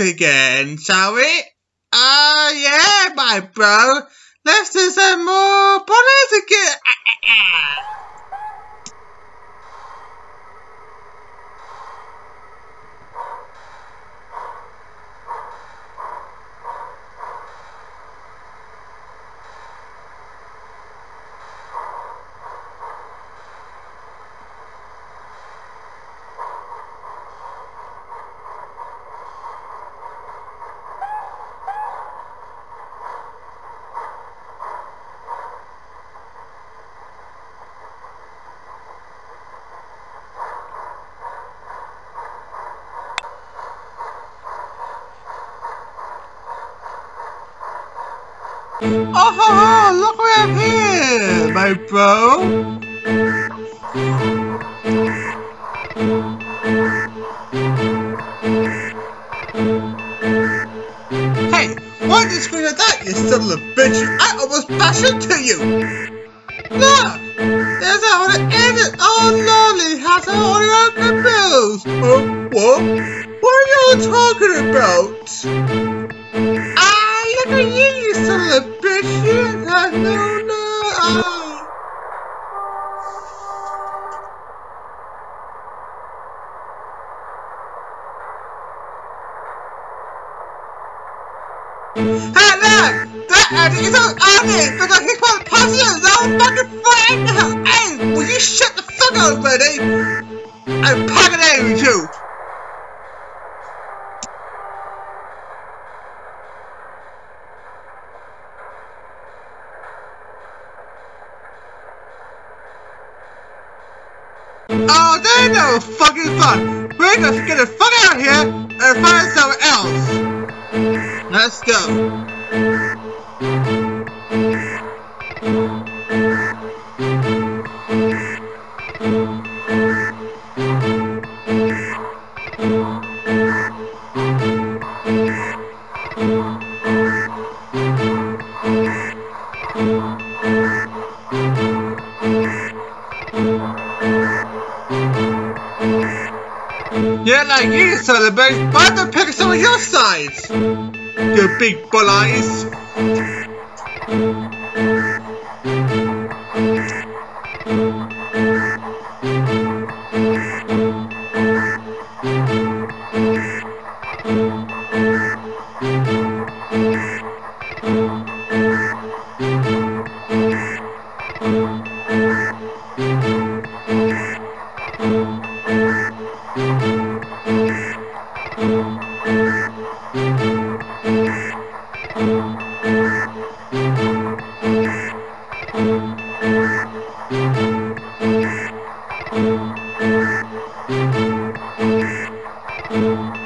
again, shall we? Oh, uh, yeah, my bro. Let's do some more bodies again. Oh, ho, look what I'm here, my bro. Hey, why did you scream at that, you son of a bitch? I almost bashed into you. Look, there's a whole edit. Oh, lovely, has a whole open bills. Oh, what? What are you talking about? Ah, look at you, you son of a shit! I don't know! Hey look! That edit is on it because his own fucking friend! Hey, will you shut the fuck up buddy? I'm packing at you fucking fun. We're gonna get the fuck out of here and find somewhere else. Let's go. Yeah, like you, celebrate, but the pics on your side. You big bull eyes. On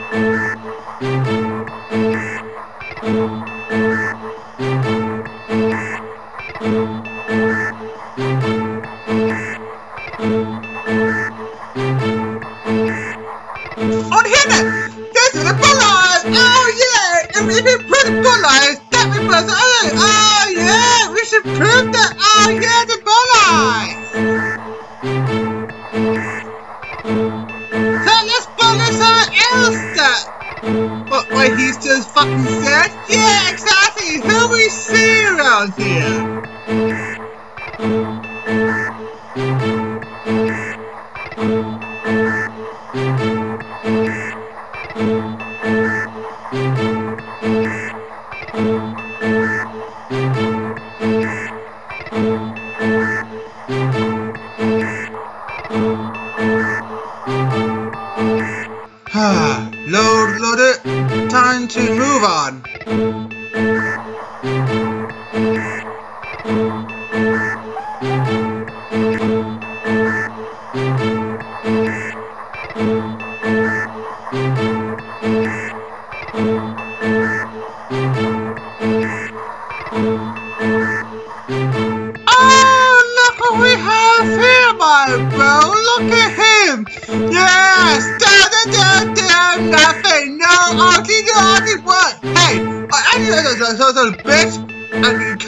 So, bitch. And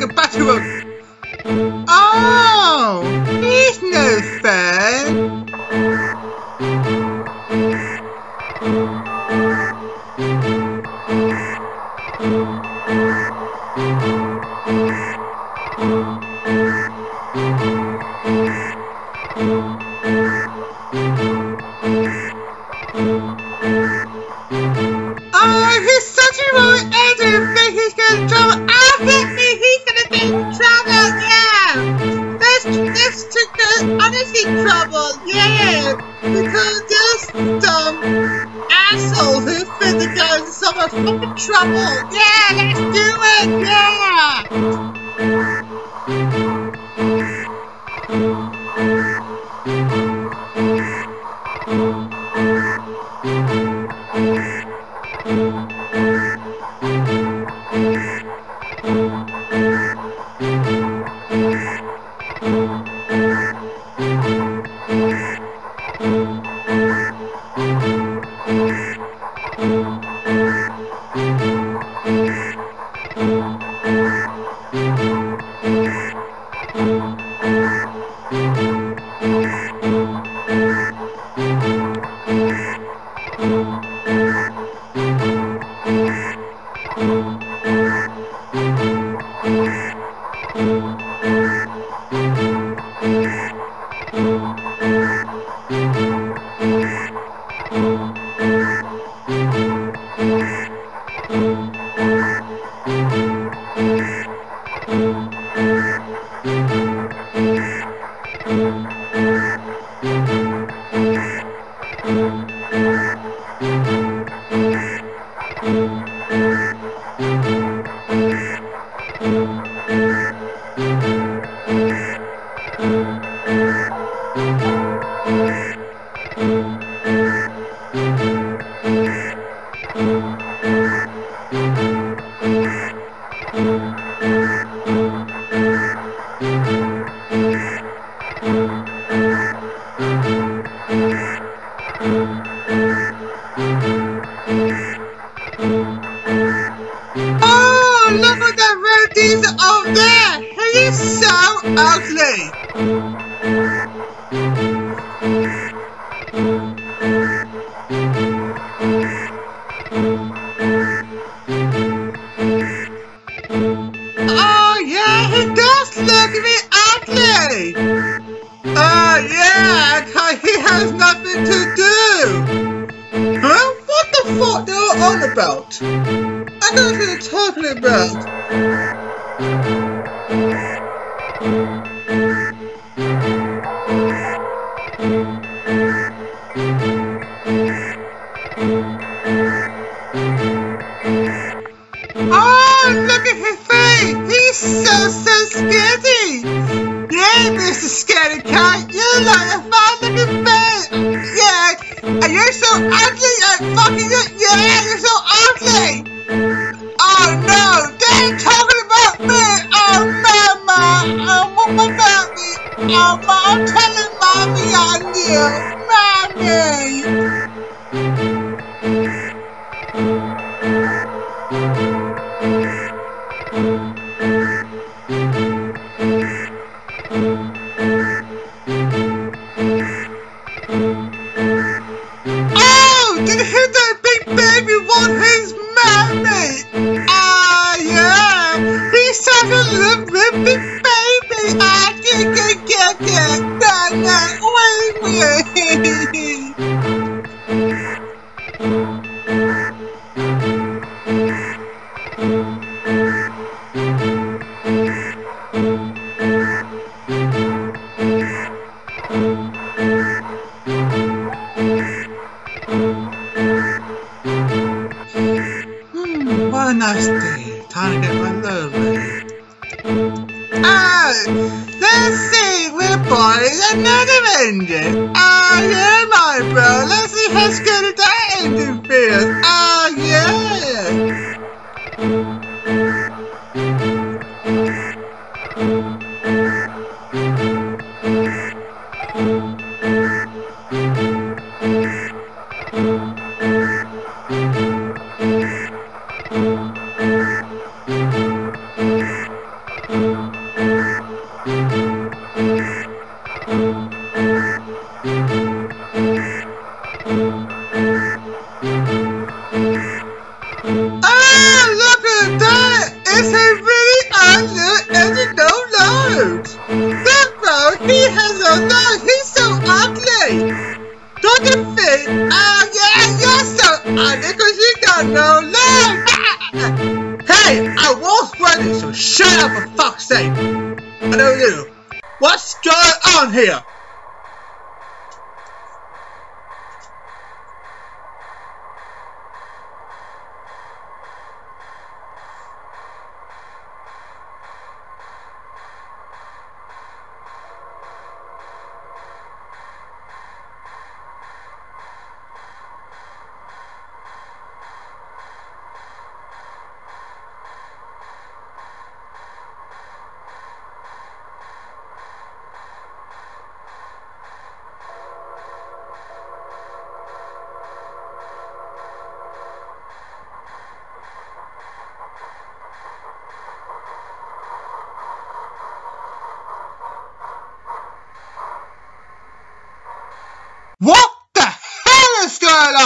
to get back to him. Oh, he's no fan. Oh, telling on here?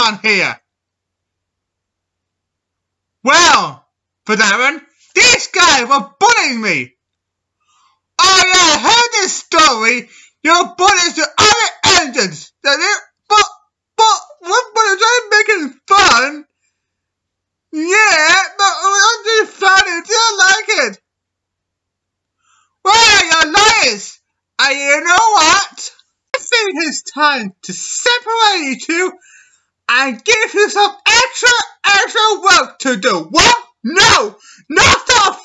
On here? Well, for Darren, these guys were bullying me. Oh yeah, I uh, heard this story. Your bullies to other engines. But, but, what bullies are making fun? Yeah, but I'm just fun and still like it. Well, you're liars. And you know what? I think it's time to separate you two and give you some extra, extra work to do. What? No! Not the